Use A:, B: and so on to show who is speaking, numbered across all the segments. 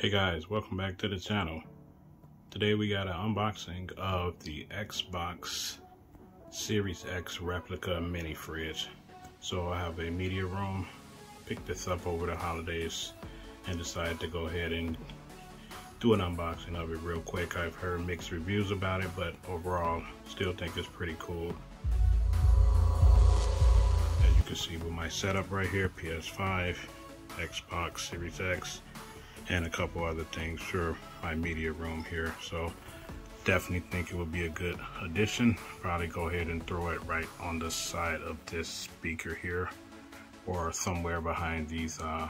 A: Hey guys, welcome back to the channel. Today we got an unboxing of the Xbox Series X replica mini fridge. So I have a media room, picked this up over the holidays and decided to go ahead and do an unboxing of it real quick. I've heard mixed reviews about it, but overall still think it's pretty cool. As you can see with my setup right here, PS5, Xbox Series X, and a couple other things for my media room here. So definitely think it would be a good addition. Probably go ahead and throw it right on the side of this speaker here or somewhere behind these uh,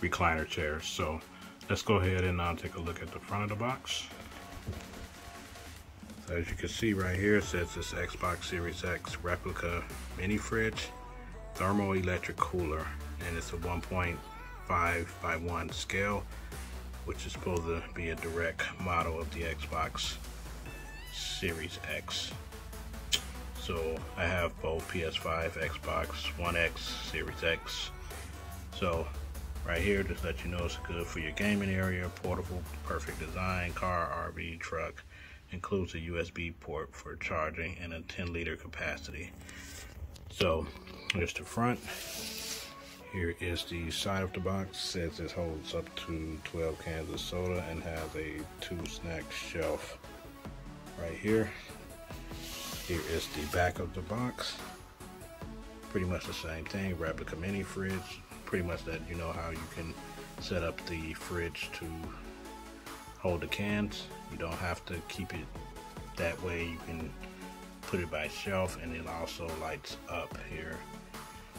A: recliner chairs. So let's go ahead and uh, take a look at the front of the box. So as you can see right here, it says this Xbox Series X replica mini fridge, thermoelectric cooler, and it's a 1.0 5 by 1 scale, which is supposed to be a direct model of the Xbox Series X. So I have both PS5, Xbox One X, Series X. So right here, just let you know it's good for your gaming area, portable, perfect design, car, RV, truck. Includes a USB port for charging and a 10 liter capacity. So here's the front. Here is the side of the box. Says it holds up to 12 cans of soda and has a two snack shelf right here. Here is the back of the box. Pretty much the same thing, replica mini fridge. Pretty much that you know how you can set up the fridge to hold the cans. You don't have to keep it that way. You can put it by shelf and it also lights up here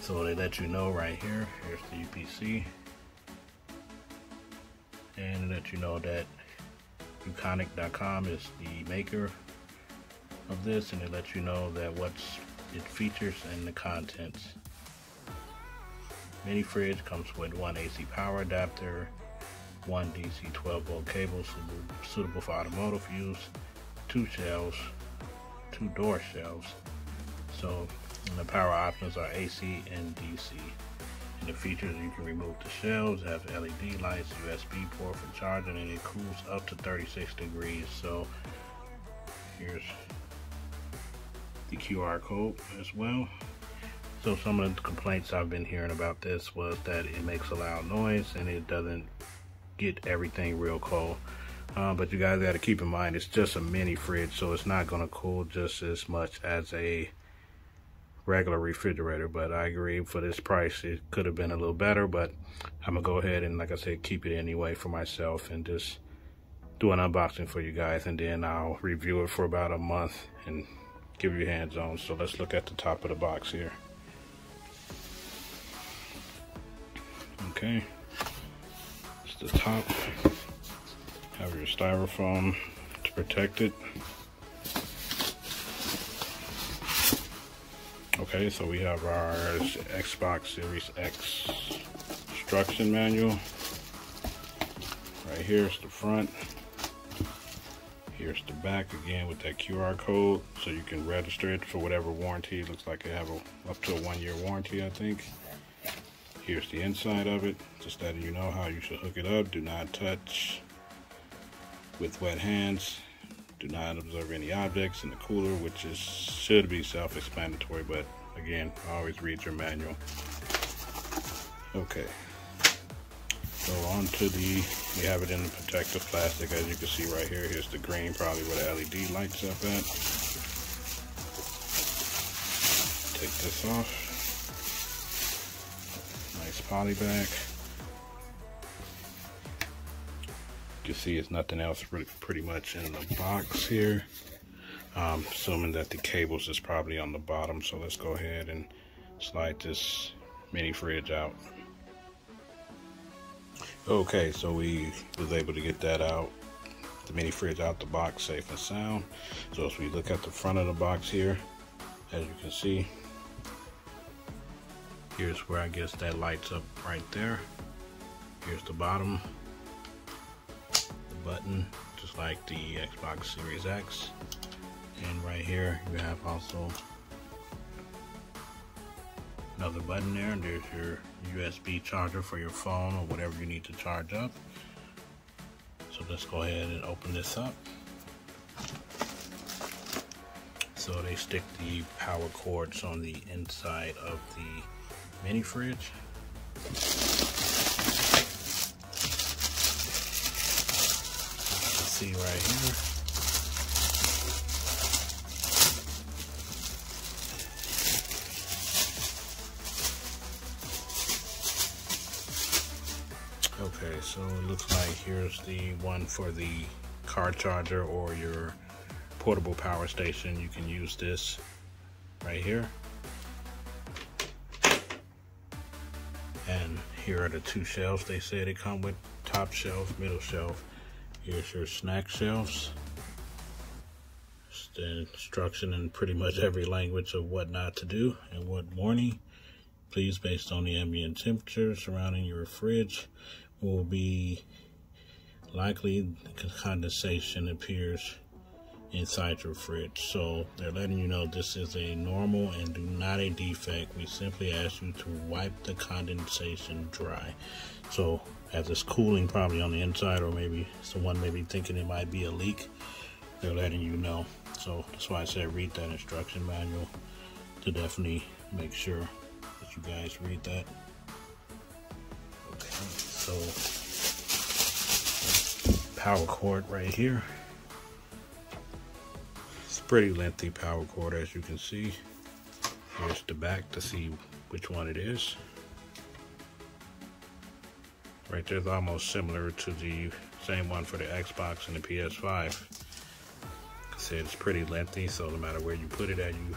A: so they let you know right here, here's the UPC. And let you know that Ukonic.com is the maker of this and it lets you know that what's it features and the contents. Mini fridge comes with one AC power adapter, one DC 12 volt cable suitable for automotive use, two shelves, two door shelves. So and the power options are AC and DC. And the features, you can remove the shelves, have LED lights, USB port for charging, and it cools up to 36 degrees. So here's the QR code as well. So some of the complaints I've been hearing about this was that it makes a loud noise and it doesn't get everything real cold. Uh, but you guys got to keep in mind it's just a mini fridge, so it's not going to cool just as much as a regular refrigerator but I agree for this price it could have been a little better but I'm gonna go ahead and like I said keep it anyway for myself and just do an unboxing for you guys and then I'll review it for about a month and give you hands on. So let's look at the top of the box here. Okay. It's the top. Have your styrofoam to protect it Okay, so we have our Xbox Series X instruction manual. Right here's the front. Here's the back again with that QR code so you can register it for whatever warranty. It looks like it have a, up to a one year warranty, I think. Here's the inside of it, just letting you know how you should hook it up. Do not touch with wet hands. Do not observe any objects in the cooler, which is should be self-explanatory, but Again, always read your manual. Okay. So on to the, we have it in the protective plastic as you can see right here. Here's the green, probably where the LED lights up at. Take this off. Nice poly bag. Can see it's nothing else really pretty much in the box here. Um, assuming that the cables is probably on the bottom. So let's go ahead and slide this mini fridge out. Okay, so we was able to get that out, the mini fridge out the box safe and sound. So as we look at the front of the box here, as you can see, here's where I guess that lights up right there. Here's the bottom, button, just like the Xbox Series X and right here you have also another button there there's your USB charger for your phone or whatever you need to charge up. So let's go ahead and open this up. So they stick the power cords on the inside of the mini fridge. See right here. Okay, so it looks like here's the one for the car charger or your portable power station. You can use this right here. And here are the two shelves they say they come with. Top shelf, middle shelf. Here's your snack shelves. It's instruction in pretty much every language of what not to do and what warning. Please, based on the ambient temperature surrounding your fridge, will be likely condensation appears inside your fridge. So they're letting you know this is a normal and do not a defect. We simply ask you to wipe the condensation dry. So as it's cooling probably on the inside or maybe someone may be thinking it might be a leak, they're letting you know. So that's why I said read that instruction manual to definitely make sure that you guys read that. Okay, so power cord right here pretty lengthy power cord as you can see. Here's the back to see which one it is. Right there's almost similar to the same one for the Xbox and the PS5. Like I said, it's pretty lengthy, so no matter where you put it at, you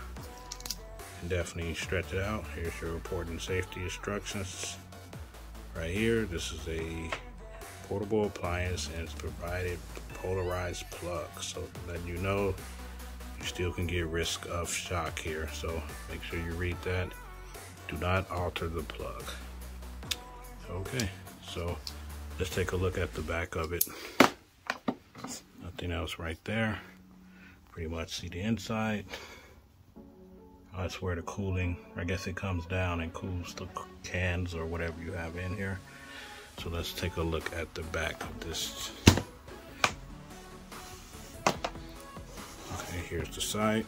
A: can definitely stretch it out. Here's your important safety instructions. Right here, this is a portable appliance and it's provided polarized plug. So letting you know you still can get risk of shock here. So make sure you read that. Do not alter the plug. Okay, so let's take a look at the back of it. Nothing else right there. Pretty much see the inside. That's where the cooling, I guess it comes down and cools the cans or whatever you have in here. So let's take a look at the back of this here's the side.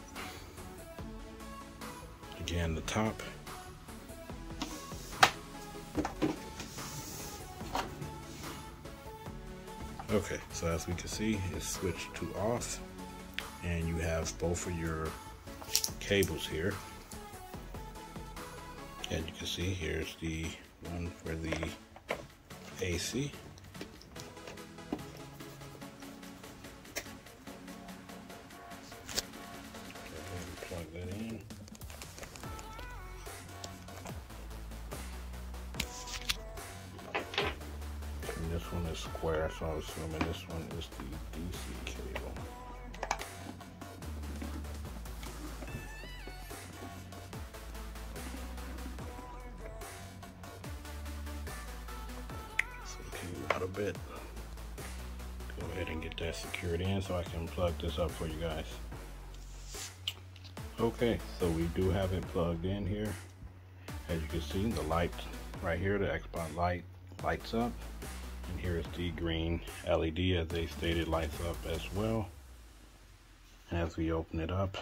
A: Again, the top. Okay, so as we can see, it's switched to off and you have both of your cables here. And you can see here's the one for the AC assuming this one is the DC cable. Out a bit. Go ahead and get that secured in so I can plug this up for you guys. Okay, so we do have it plugged in here. As you can see, the light right here, the Xbox light lights up. And here is the green LED as they stated lights up as well. And As we open it up,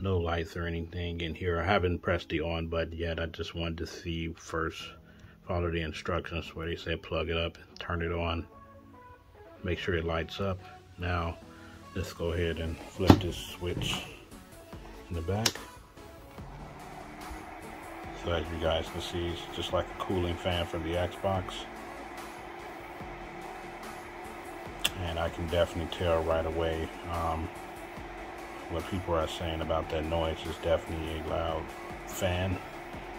A: no lights or anything in here. I haven't pressed the on button yet. I just wanted to see first, follow the instructions where they say plug it up, turn it on, make sure it lights up. Now, let's go ahead and flip this switch in the back. As you guys can see, it's just like a cooling fan from the Xbox. And I can definitely tell right away um, what people are saying about that noise is definitely a loud fan.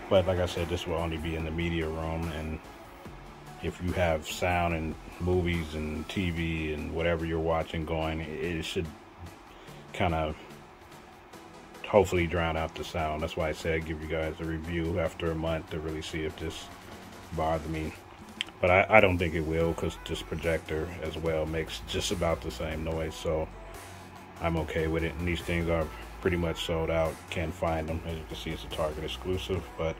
A: But like I said, this will only be in the media room and if you have sound and movies and TV and whatever you're watching going, it should kind of hopefully drown out the sound. That's why I said I'd give you guys a review after a month to really see if this bothered me. But I, I don't think it will because this projector as well makes just about the same noise. So I'm okay with it. And these things are pretty much sold out. Can't find them. As you can see, it's a Target exclusive, but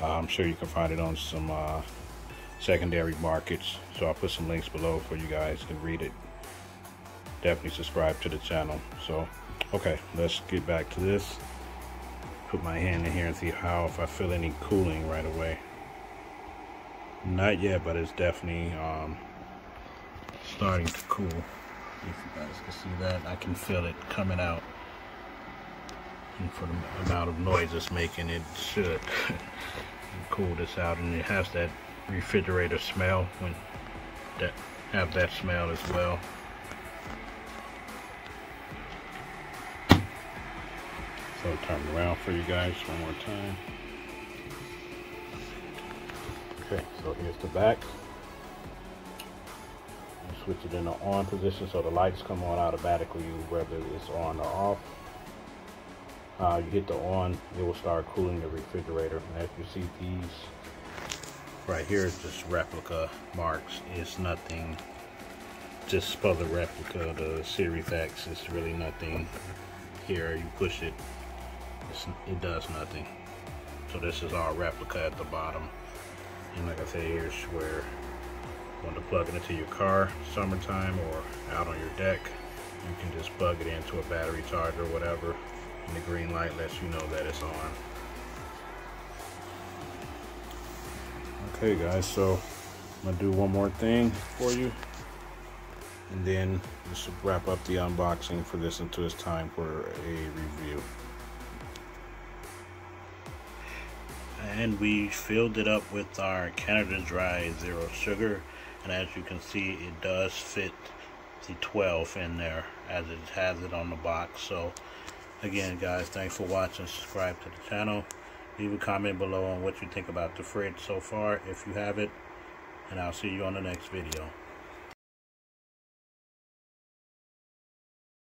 A: uh, I'm sure you can find it on some uh, secondary markets. So I'll put some links below for you guys to read it. Definitely subscribe to the channel. So, okay, let's get back to this. Put my hand in here and see how, if I feel any cooling right away. Not yet, but it's definitely um, starting to cool. If you guys can see that, I can feel it coming out. And for the amount of noise it's making, it should cool this out. And it has that refrigerator smell when that have that smell as well. So turn around for you guys one more time. Okay, so here's the back. switch it in the on position so the lights come on automatically whether it's on or off. Uh, you hit the on, it will start cooling the refrigerator. And as you see these right here just replica marks. It's nothing, just for the replica, the Series X. It's really nothing here. You push it, it does nothing. So this is our replica at the bottom. And like I said, here's where you want to plug it into your car, summertime, or out on your deck. You can just plug it into a battery charger or whatever. And the green light lets you know that it's on. Okay guys, so I'm gonna do one more thing for you. And then just wrap up the unboxing for this until it's time for a review. And we filled it up with our Canada Dry Zero Sugar. And as you can see it does fit the 12 in there as it has it on the box. So again guys thanks for watching. Subscribe to the channel. Leave a comment below on what you think about the fridge so far. If you have it and I'll see you on the next video